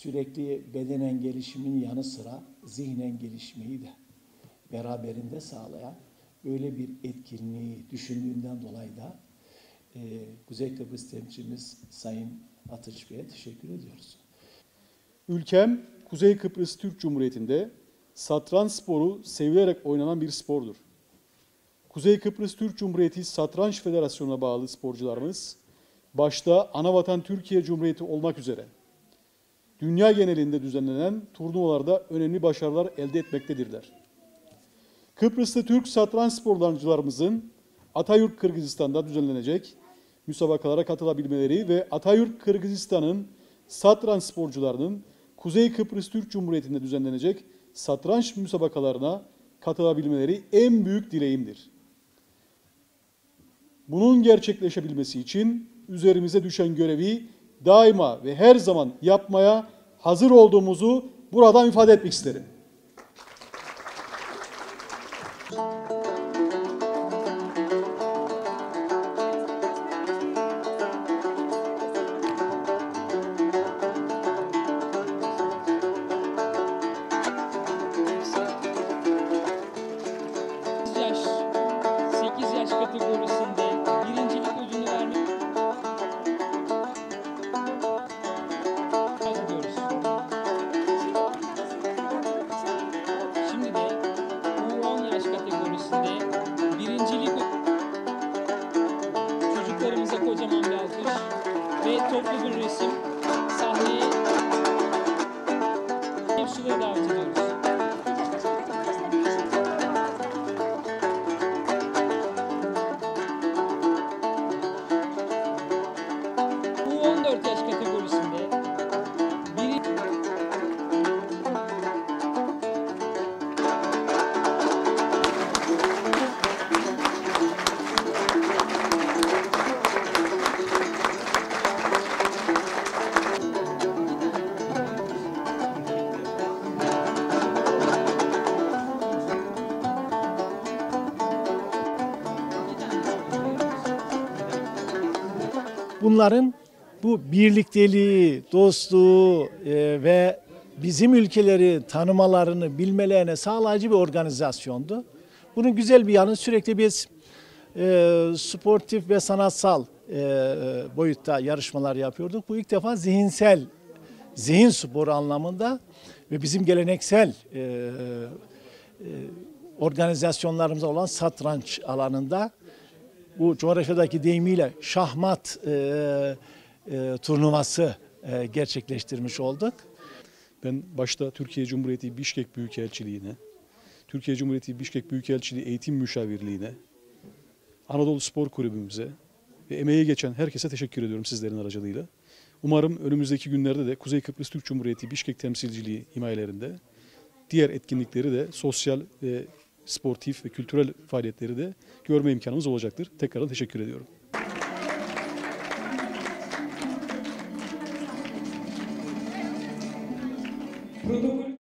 sürekli bedenen gelişimin yanı sıra zihnen gelişmeyi de beraberinde sağlayan böyle bir etkinliği düşündüğünden dolayı da e, Kuzey Kıbrıs temsilcimiz Sayın Atıç Bey'e teşekkür ediyoruz. Ülkem Kuzey Kıbrıs Türk Cumhuriyeti'nde satranç sporu sevilerek oynanan bir spordur. Kuzey Kıbrıs Türk Cumhuriyeti Satranç Federasyonu'na bağlı sporcularımız, başta anavatan Türkiye Cumhuriyeti olmak üzere dünya genelinde düzenlenen turnuvalarda önemli başarılar elde etmektedirler. Kıbrıs'ta Türk satranç sporlarcılarımızın Atayurt Kırgızistan'da düzenlenecek müsabakalara katılabilmeleri ve Atayurt Kırgızistan'ın satranç sporcularının Kuzey Kıbrıs Türk Cumhuriyeti'nde düzenlenecek satranç müsabakalarına katılabilmeleri en büyük dileğimdir. Bunun gerçekleşebilmesi için üzerimize düşen görevi daima ve her zaman yapmaya hazır olduğumuzu buradan ifade etmek isterim. Ve toplu bir resim sahneye Bunların bu birlikteliği, dostluğu e, ve bizim ülkeleri tanımalarını, bilmelerine sağlayıcı bir organizasyondu. Bunun güzel bir yanı sürekli biz e, sportif ve sanatsal e, boyutta yarışmalar yapıyorduk. Bu ilk defa zihinsel, zihin sporu anlamında ve bizim geleneksel e, e, organizasyonlarımız olan satranç alanında bu coğrafyadaki deyimiyle şahmat e, e, turnuvası e, gerçekleştirmiş olduk. Ben başta Türkiye Cumhuriyeti Bişkek Büyükelçiliğine, Türkiye Cumhuriyeti Bişkek Büyükelçiliği Eğitim Müşavirliğine, Anadolu Spor Kulübümüze ve emeği geçen herkese teşekkür ediyorum sizlerin aracılığıyla. Umarım önümüzdeki günlerde de Kuzey Kıbrıs Türk Cumhuriyeti Bişkek Temsilciliği himayelerinde diğer etkinlikleri de sosyal ve sportif ve kültürel faaliyetleri de görme imkanımız olacaktır. Tekrardan teşekkür ediyorum. protokol